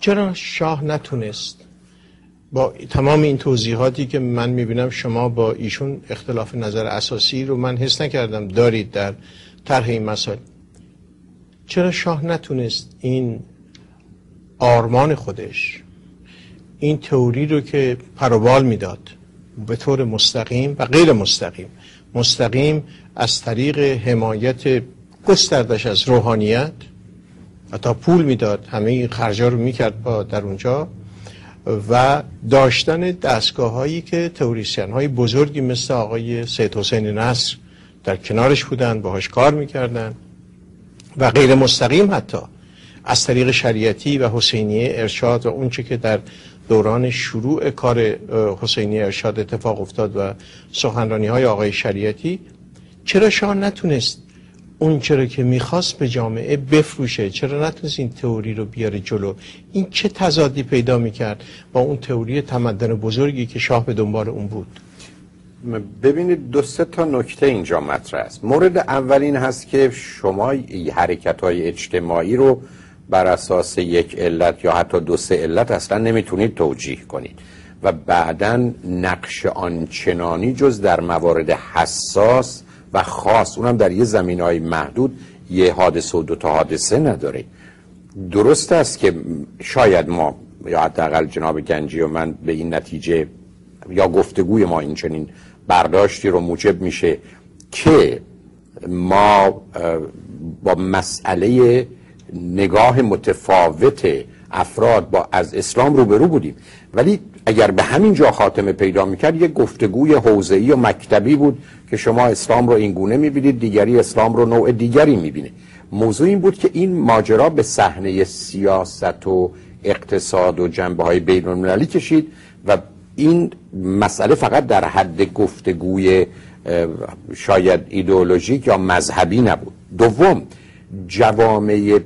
چرا شاه نتونست با تمام این توضیحاتی که من می‌بینم شما با ایشون اختلاف نظر اساسی رو من حس نکردم دارید در طرح این مسائل. چرا شاه نتونست این آرمان خودش این تئوری رو که پروبال می‌داد به طور مستقیم و غیر مستقیم مستقیم از طریق حمایت گستردش از روحانیت تا پول می‌داد همه این خرجا رو می‌کرد با در اونجا و داشتن دستگاه هایی که توریسیان های بزرگی مثل آقای سید حسین نصر در کنارش بودن باهاش کار می‌کردن و غیر مستقیم حتی از طریق شریعتی و حسینیه ارشاد و اونچه که در دوران شروع کار حسینی ارشاد اتفاق افتاد و سخنرانی های آقای شریعتی چرا شاه نتونست اون چرا که می‌خواست به جامعه بفروشه. چرا نتونست این تئوری رو بیاره جلو؟ این چه تضادی پیدا می‌کرد با اون تئوری تمدن بزرگی که شاه به دنبال اون بود؟ ببینید دو سه تا نکته اینجا مطرح است. مورد اول این هست که شما حرکت های اجتماعی رو بر اساس یک علت یا حتی دو سه علت اصلا نمی‌تونید توجیه کنید. و بعدا نقش آنچنانی جز در موارد حساس و خاص اونم در یه زمین های محدود یه حادثه و دو تا حادثه نداره. درست است که شاید ما یا حداقل جناب گنجی و من به این نتیجه یا گفتگوی ما این چنین برداشتی رو موجب میشه که ما با مسئله نگاه متفاوت افراد با از اسلام روبرو بودیم. ولی اگر به همین جا خاتمه پیدا می‌کرد یک گفتگوی حوزه‌ای و مکتبی بود که شما اسلام رو این گونه می‌بینید دیگری اسلام رو نوع دیگری می‌بینه موضوع این بود که این ماجرا به صحنه سیاست و اقتصاد و جنبه های بین المللی کشید و این مسئله فقط در حد گفتگوی شاید ایدئولوژیک یا مذهبی نبود. دوم جوامع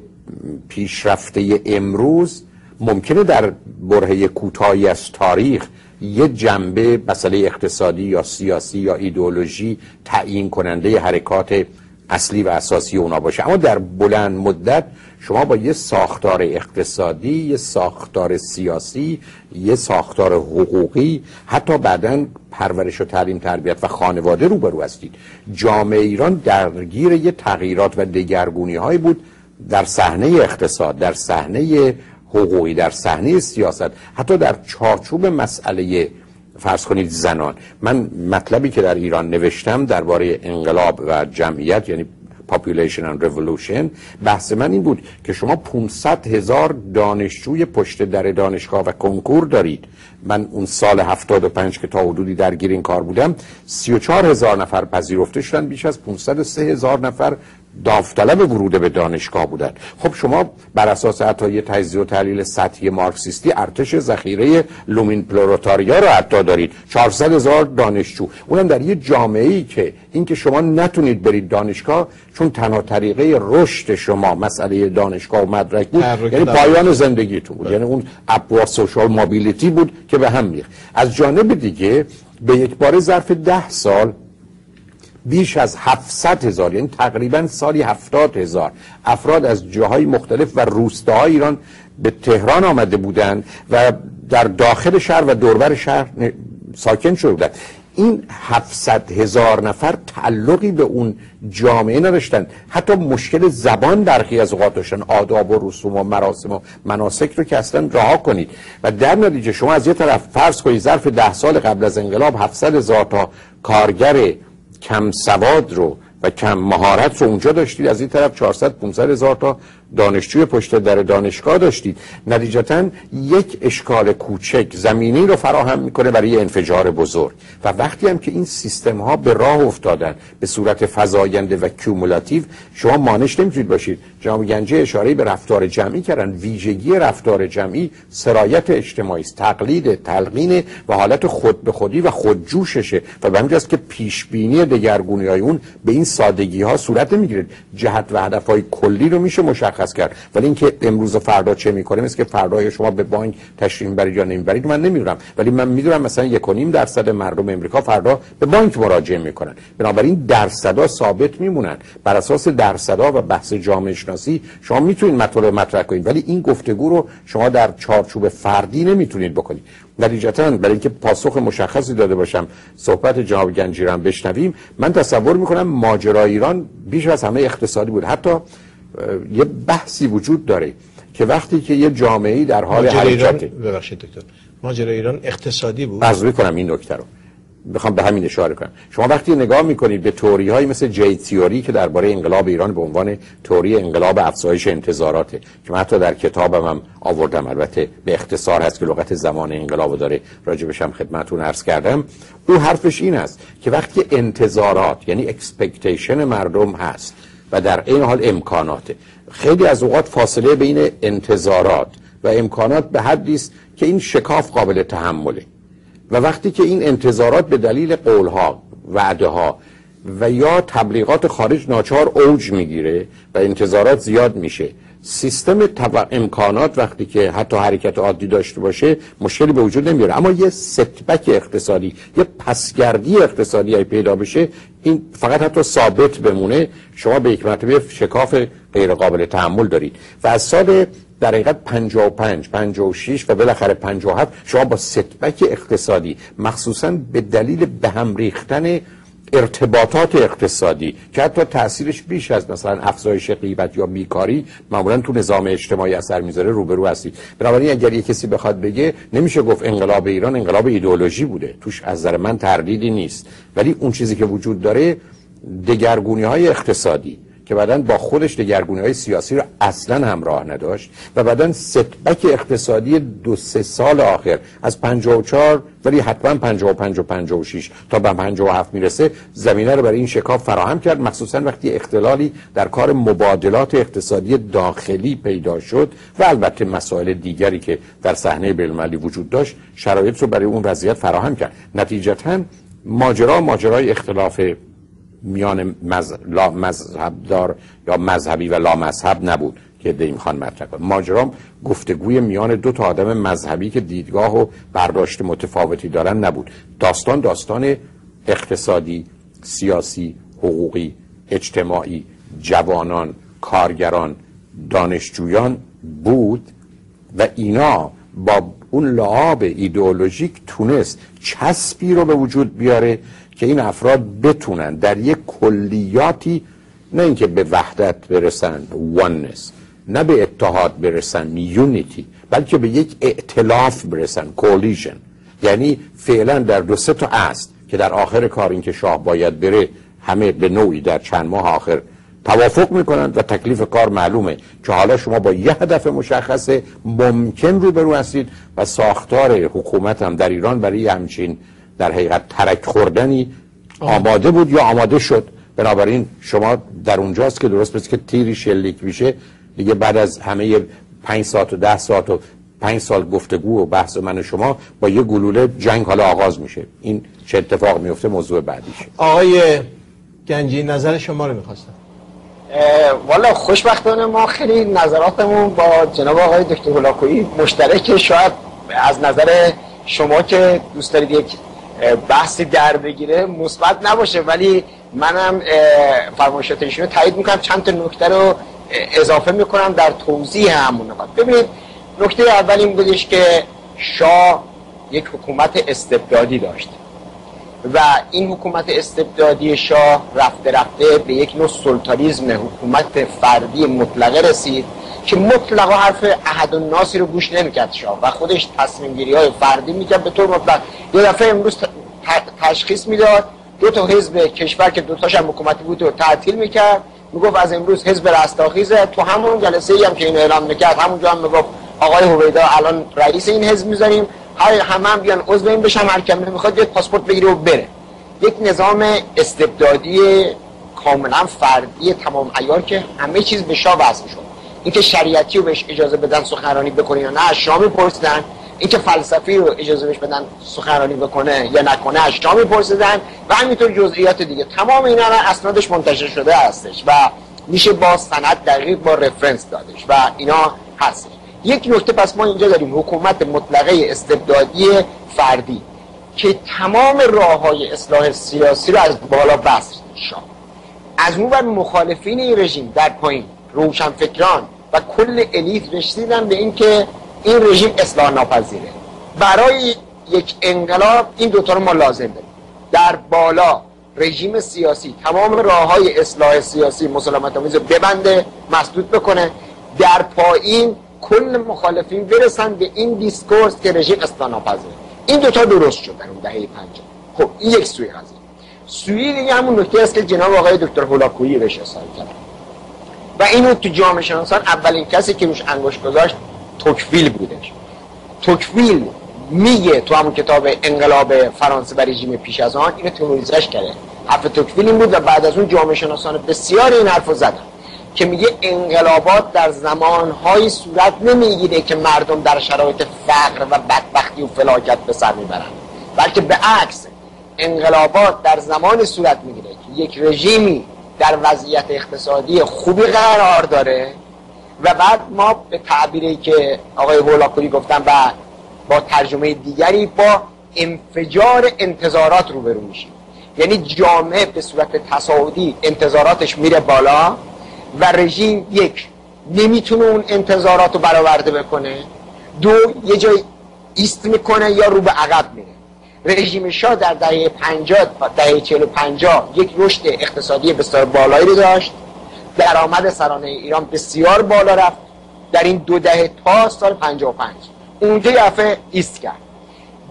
پیشرفته امروز ممکنه در برهه کوتاهی از تاریخ یه جنبه مسئله اقتصادی یا سیاسی یا ایدئولوژی تعیین کننده حرکات اصلی و اساسی اونا باشه. اما در بلند مدت شما با یه ساختار اقتصادی یه ساختار سیاسی یه ساختار حقوقی حتی بعدا پرورش و تعلیم تربیت و خانواده روبرو هستید. جامعه ایران درگیر یه تغییرات و دگرگونی هایی بود در صحنه اقتصاد در صحنه حقوقی در صحنه سیاست حتی در چارچوب مسئله فرض کنید زنان. من مطلبی که در ایران نوشتم درباره انقلاب و جمعیت یعنی population and revolution بحث من این بود که شما 500 هزار دانشجوی پشت در دانشگاه و کنکور دارید. من اون سال 75 که تا حدودی درگیر این کار بودم 34 هزار نفر پذیرفته شدن بیش از 503 هزار نفر داوطلب ورود به دانشگاه بودن خب شما بر اساس حتی یه تجزیه و تحلیل سطحی مارکسیستی ارتش ذخیره لومپن پرولتاریا رو حتی دارید. 400 هزار دانشجو. اونم در یه جامعه ای که اینکه شما نتونید برید دانشگاه چون تنها طریقه رشد شما مسئله دانشگاه و مدرک بود. یعنی پایان زندگیتون بود. یعنی اون ابوا social mobility بود که به هم میخ از جانب دیگه به یک بار ظرف ده سال بیش از 700 هزار یعنی تقریبا سالی 70 هزار افراد از جاهای مختلف و روستاهای ایران به تهران آمده بودند و در داخل شهر و دوربر شهر ساکن شده بودند. این 700 هزار نفر تعلقی به اون جامعه نداشتن حتی مشکل زبان درخی از اوقات داشتن. آداب و رسوم و مراسم و مناسک رو که اصلا رها کنید. و در نتیجه شما از یه طرف فرض کنید ظرف ده سال قبل از انقلاب 700 هزار تا کارگر کم سواد رو و کم مهارت رو اونجا داشتید. از این طرف 400 500 هزار تا دانشجوی پشت در دانشگاه داشتید. نتیجتا یک اشکال کوچک زمینی رو فراهم می‌کنه برای انفجار بزرگ. و وقتی هم که این سیستم ها به راه افتادن به صورت فزاینده و cumulative شما مانعش نمی‌تونید باشید. جناب گنجه اشاره به رفتار جمعی کردن. ویژگی رفتار جمعی سرایت اجتماعی است. تقلید تلقین و حالت خود به خودی و خودجوششه. و به همینجاست که پیش بینی دگرگونی های اون به این سادگی ها صورت نمی‌گیره. جهت و هدف های کلی رو میشه مشخص مشخص کرد. ولی اینکه امروز و فردا چه می‌کنه مثل که فردا شما به بانک تشریف برید یا نمی‌برید من نمی‌دونم. ولی من می‌دونم مثلا یک درصد مردم امریکا فردا به بانک مراجعه می‌کنن. بنابراین درصدا ثابت میمونن. بر اساس درصدا و بحث جامعه شناسی شما می‌تونید مطالب مطرح کنید. ولی این گفتگو رو شما در چارچوب فردی نمی‌تونید بکنید. نتیجتا برای اینکه پاسخ مشخصی داده باشم صحبت جناب گنجیرم بشنویم. من تصور می‌کنم ماجرای ایران بیش از همه اقتصادی بود. حتی یه بحثی وجود داره که وقتی که یه جامعه در حال حرکت ببخشید دکتر. ماجرای ایران اقتصادی بود. عرض کنم این نکته رو. بخوام به همین اشاره کنم. شما وقتی نگاه می‌کنید به توری های مثل جی تیوری که درباره انقلاب ایران به عنوان توری انقلاب افزایش انتظاراته که من حتی در کتابم هم آوردم البته به اختصار هست که لغت زمان انقلاب داره راجبش هم خدمتون عرض کردم. او حرفش این است که وقتی انتظارات یعنی expectation مردم هست و در این حال امکاناته. خیلی از اوقات فاصله بین انتظارات و امکانات به حدی است که این شکاف قابل تحمله. و وقتی که این انتظارات به دلیل قولها وعده ها و یا تبلیغات خارج ناچار اوج می‌گیره و انتظارات زیاد میشه سیستم امکانات وقتی که حتی حرکت عادی داشته باشه مشکلی به وجود نمیاره. اما یه setback اقتصادی یه پسگردی اقتصادی های پیدا بشه این فقط حتی ثابت بمونه. شما به یک مرتبه شکاف غیر قابل تحمل دارید. و از سال در حقیقت 55 56 و بالاخره 57 شما با ستبک اقتصادی مخصوصا به دلیل به هم ریختن ارتباطات اقتصادی که حتی تاثیرش بیش از مثلا افزایش قیمت یا بیکاری معمولا تو نظام اجتماعی اثر می‌ذاره روبرو هستید بنابراین اگر یه کسی بخواد بگه نمیشه گفت انقلاب ایران انقلاب ایدئولوژی بوده. توش از نظر من تردیدی نیست. ولی اون چیزی که وجود داره دگرگونی های اقتصادی. که بعدا با خودش دگرگونی های سیاسی رو اصلا همراه نداشت و بعدا ستبک اقتصادی دو سه سال آخر از 54 ولی حتما 55 و 56 تا به 57 می‌رسه زمینه رو برای این شکاف فراهم کرد. مخصوصا وقتی اختلالی در کار مبادلات اقتصادی داخلی پیدا شد و البته مسائل دیگری که در صحنه بین‌المللی وجود داشت شرایط رو برای اون وضعیت فراهم کرد. نتیجتا ماجرا ماجرای اختلاف میان مذهب دار یا مذهبی و لا مذهب نبود که دیم خان مطرح کنه. ماجرام گفتگوی میان دو تا آدم مذهبی که دیدگاه و برداشت متفاوتی دارن نبود. داستان داستان اقتصادی سیاسی حقوقی اجتماعی جوانان کارگران دانشجویان بود و اینا با اون لعاب ایدئولوژیک تونست چسبی رو به وجود بیاره که این افراد بتونن در یک کلیاتی نه اینکه به وحدت برسن oneness نه به اتحاد برسن یونیتی بلکه به یک ائتلاف برسن کولیژن یعنی فعلا در دو سه تا است که در آخر کار این که شاه باید بره همه به نوعی در چند ماه آخر توافق می‌کنند و تکلیف کار معلومه. که حالا شما با یه هدف مشخص ممکن رو برو هستید و ساختار حکومت هم در ایران برای همچین در حقیقت ترک خوردنی آماده بود یا آماده شد. بنابراین شما در اونجاست که درست بسید که تیری شلیک میشه. دیگه بعد از همه پنج ساعت و ده ساعت و پنج سال گفتگو و بحث من و شما با یه گلوله جنگ حالا آغاز میشه. این چه اتفاق میفته موضوع بعدیشه آقای گنجی نظر شما رو می‌خواستم. والا خوشبختانه ما خیلی نظراتمون با جناب آقای دکتر هلاکویی مشترک. شاید از نظر شما که دوست دارید یک بحثی در بگیره مثبت نباشه ولی منم فرمایشات ایشون رو تایید می‌کنم. چند تا نکته رو اضافه می‌کنم در توضیح همون نکات. ببینید نکته اول این بودش که شاه یک حکومت استبدادی داشت و این حکومت استبدادی شاه رفته رفته به یک نوع سلطاریزم حکومت فردی مطلقه رسید که مطلقا حرف احد و ناسی رو گوش نمی‌کرد شاه و خودش تصمیم گیری های فردی می‌کرد. به طور مطلق یه دفعه امروز تشخیص می‌داد. دو تا حزب کشور که دو تاش هم حکومتی بود رو تعطیل می‌کرد. می‌گفت از امروز حزب رستاخیزه. تو همون جلسه ای هم که این اعلام می‌کرد همونجا هم می‌گفت آقای هویدا الان رئیس این حزب می‌ذاریم. هر همه هم بیان عضو این بشن. هر کم می‌خواد یک پاسپورت بگیره و بره. یک نظام استبدادی کاملا فردی تمام عیار که همه چیز به شاه وصل اینکه شریعتی رو بهش اجازه بدن سخنرانی بکنه یا نه از شاه میپرسیدن اینکه فلسفی رو اجازه بهش بدن سخنرانی بکنه یا نکنه از شاه میپرسیدن و همینطور جزئیات دیگه. تمام اینا را اسنادش منتشر شده هستش و میشه با سند دقیق با رفرنس دادش و اینا هست یک نکته پس ما اینجا داریم حکومت مطلقه استبدادی فردی که تمام راه های اصلاح سیاسی رو از بالا بست. شد از اون بر مخالفین این رژیم در پایین روشنفکران و کل الیت رسیدن به اینکه این رژیم اصلاح ناپذیره. برای یک انقلاب این دوتا رو ما لازم داریم. در بالا رژیم سیاسی تمام راه های اصلاح سیاسی مسلمت آمیز ببنده مسدود بکنه. در پایین کل مخالفین برسن به این discourse که رژیم اصلاح ناپذیره. این دوتا درست شد در اون دهه 50 خب این یک سوی قضیه. سوی دیگه همون نکته است که جناب آقای دکتر هلاکویی بهش اشاره کرد. و اینو تو جامعه شناسان اولین کسی که روش انگشت گذاشت توکویل بودش. توکویل میگه تو همون کتاب انقلاب فرانسه و رژیم پیش از آن اینو تئوریزش کرده. حرف توکویل این بود و بعد از اون جامعه شناسان بسیار این حرفو زدن که میگه انقلابات در زمانهایی صورت نمی‌گیره که مردم در شرایط فقر و بدبختی و فلاکت به سر می‌برن. بلکه به عکس انقلابات در زمان صورت می‌گیره که یک رژیمی در وضعیت اقتصادی خوبی قرار داره. و بعد ما به تعبیری که آقای هولاکوری گفتن و با ترجمه دیگری با انفجار انتظارات روبرو میشیم. یعنی جامعه به صورت تصاعدی انتظاراتش میره بالا و رژیم یک نمی‌تونه اون انتظارات رو برآورده بکنه. دو یه جای ایست می‌کنه یا رو به عقب میره. رژیم شاه در دهه 50 دهه 40 و 50 یک رشد اقتصادی بسیار بالایی رو داشت. درآمد سرانه ایران بسیار بالا رفت. در این دو دهه تا سال 55 اونجا یه ایست کرد.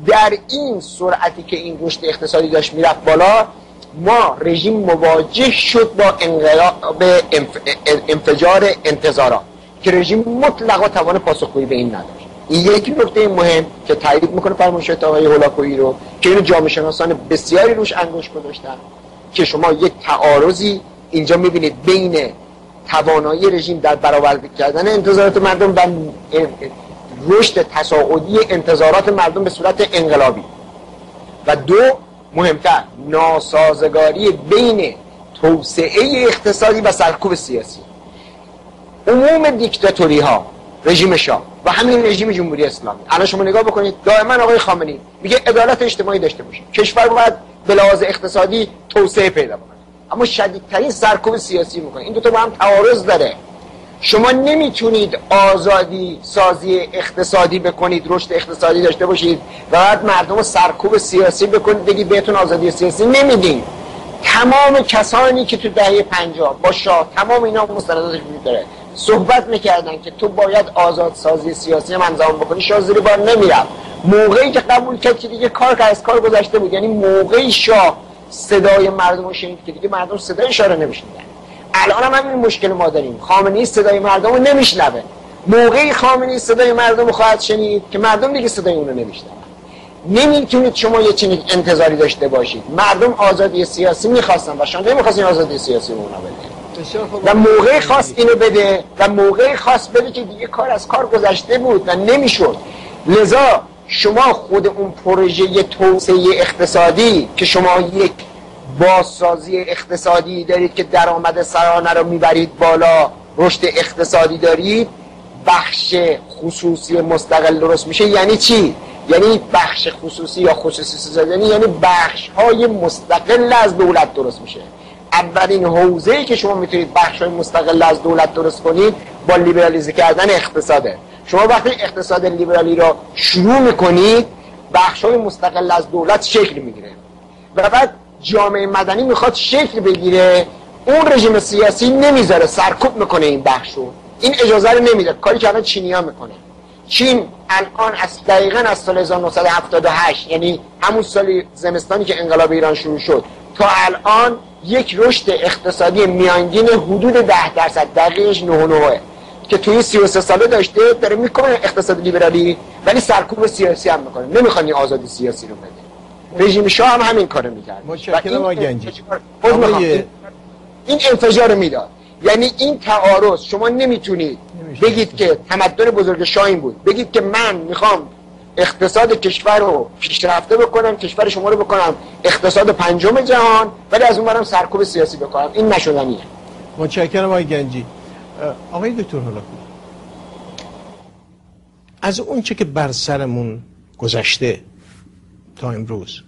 در این سرعتی که این رشد اقتصادی داشت می‌رفت بالا ما رژیم مواجه شد با انقلاب انفجار انتظارات که رژیم مطلقا توان پاسخگویی به این نداشت. این یک نکته مهم که تایید می‌کنه فرمایشات آقای هولاکویی رو که اینو جامعه شناسان بسیاری روش انگشت گذاشتن که شما یک تعارضی اینجا می‌بینید بین توانایی رژیم در برآورده کردن انتظارات مردم و رشد تصاعدی انتظارات مردم به صورت انقلابی. و دو مهمتر ناسازگاری بین توسعه اقتصادی و سرکوب سیاسی. عموم دیکتاتوری ها رژیم شاه و همین رژیم جمهوری اسلامی. الان شما نگاه بکنید دائما آقای خامنه‌ای میگه عدالت اجتماعی داشته باشیم کشور باید به لحاظ اقتصادی توسعه پیدا بکنه. اما شدیدترین سرکوب سیاسی می‌کنه. این دو تا با هم تعارض داره. شما نمی‌تونید آزادی سازی اقتصادی بکنید رشد اقتصادی داشته باشید و بعد مردم سرکوب سیاسی بکنید بگید بهتون آزادی سیاسی نمیدین. تمام کسانی که تو دهه پنجاه با شاه تمام اینا مستنداتش وجود داره. صحبت می‌کردن که تو باید آزاد سازی سیاسی انجام بکنی شاه زیر بار نمی‌رفت. موقعی که قبول کرد که دیگه کار که از کار گذشته بود یعنی موقعی شاه صدای مردم رو شنید که دیگه مردم صدای اشاره نمیشنیدن. الان هم همین مشکل ما داریم. خامنه‌ای صدای مردم رو نمیشنوه. موقعی خامنه‌ای صدای مردم رو خواهد شنید که مردم دیگه صدای اون رو نمیشنون. نمی‌تونید شما یه چنین انتظاری داشته باشید. مردم آزادی سیاسی می‌خواستن و شما نمی‌خواستین آزادی سیاسی رو اونا بده و موقع خاص اینو بده و موقع خاص بده که دیگه کار از کار گذشته بود و نمی‌شد. لذا شما خود اون پروژه توسعه اقتصادی که شما یک بازسازی اقتصادی دارید که درآمد سرانه رو می‌برید بالا رشد اقتصادی دارید بخش خصوصی مستقل درست میشه یعنی چی؟ یعنی بخش خصوصی یا خصوصی سازی یعنی بخش های مستقل از دولت درست میشه. اولین حوزه‌ای که شما می‌تونید بخش های مستقل از دولت درست کنید با لیبرالیزه کردن اقتصاده. شما وقتی اقتصاد لیبرالی را شروع می‌کنید بخش های مستقل از دولت شکل می‌گیره. و بعد جامعه مدنی می‌خواد شکل بگیره. اون رژیم سیاسی نمی‌ذاره سرکوب می‌کنه این بخشو این اجازه رو نمیده. کاری که الان چینیا می‌کنه. چین الان از دقیقا از سال 1978 یعنی همون سال زمستانی که انقلاب ایران شروع شد تا الان یک رشد اقتصادی میانگین حدود 10 درصد دقیقش 9 که توی 33 ساله داشته داره می‌کنه اقتصاد لیبرالی ولی سرکوب سیاسی هم می‌کنه. نمی‌خوان آزادی سیاسی رو بده. رژیم شاه هم همین کارو می‌کرد. متشکرم آقای گنجی. این انفجار می‌داد. یعنی این تعارض شما نمی‌تونید بگید که تمدن بزرگ شاه این بود. بگید که من می‌خوام اقتصاد کشور رو پیشرفته بکنم کشور شما رو بکنم. اقتصاد پنجم جهان ولی از اون برم سرکوب سیاسی بکنم. این نشدنیه. متشکرم آقای گنجی. آقای دکتر هلاکو از اون چه که بر سرمون گذشته تا امروز